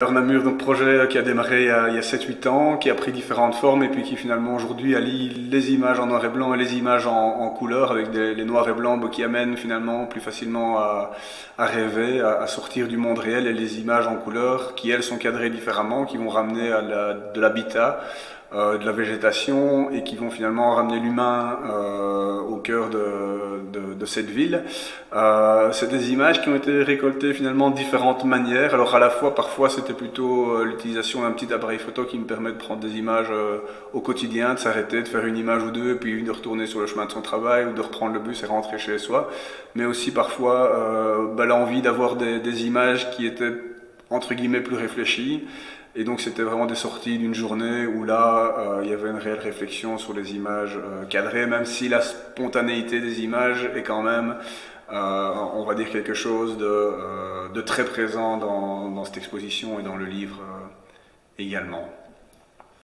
Alors donc projet qui a démarré il y a, 7-8 ans, qui a pris différentes formes et puis qui finalement aujourd'hui allie les images en noir et blanc et les images en, couleur avec les noirs et blancs qui amènent finalement plus facilement à, rêver, à, sortir du monde réel et les images en couleur qui elles sont cadrées différemment, qui vont ramener à de l'habitat, euh, de la végétation et qui vont finalement ramener l'humain euh, au cœur de, de, de cette ville. Euh, c'est des images qui ont été récoltées finalement de différentes manières. Alors à la fois, parfois c'était plutôt euh, l'utilisation d'un petit appareil photo qui me permet de prendre des images euh, au quotidien, de s'arrêter, de faire une image ou deux, et puis de retourner sur le chemin de son travail ou de reprendre le bus et rentrer chez soi. Mais aussi parfois euh, bah, l'envie d'avoir des, des images qui étaient entre guillemets plus réfléchies et donc c'était vraiment des sorties d'une journée où là, euh, il y avait une réelle réflexion sur les images euh, cadrées, même si la spontanéité des images est quand même, euh, on va dire, quelque chose de, très présent dans, cette exposition et dans le livre également.